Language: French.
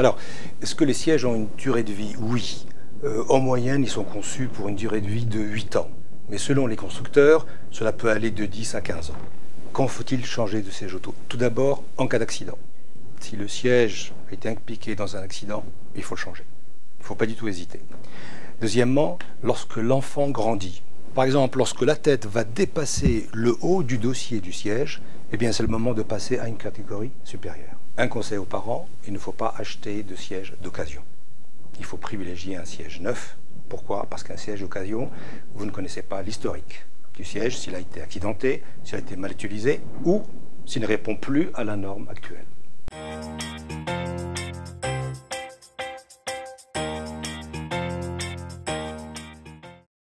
Alors, est-ce que les sièges ont une durée de vie? Oui. Euh, en moyenne, ils sont conçus pour une durée de vie de 8 ans. Mais selon les constructeurs, cela peut aller de 10 à 15 ans. Quand faut-il changer de siège auto? Tout d'abord, en cas d'accident. Si le siège a été impliqué dans un accident, il faut le changer. Il ne faut pas du tout hésiter. Deuxièmement, lorsque l'enfant grandit, par exemple, lorsque la tête va dépasser le haut du dossier du siège, eh c'est le moment de passer à une catégorie supérieure. Un conseil aux parents, il ne faut pas acheter de siège d'occasion. Il faut privilégier un siège neuf. Pourquoi? Parce qu'un siège d'occasion, vous ne connaissez pas l'historique du siège, s'il a été accidenté, s'il a été mal utilisé ou s'il ne répond plus à la norme actuelle.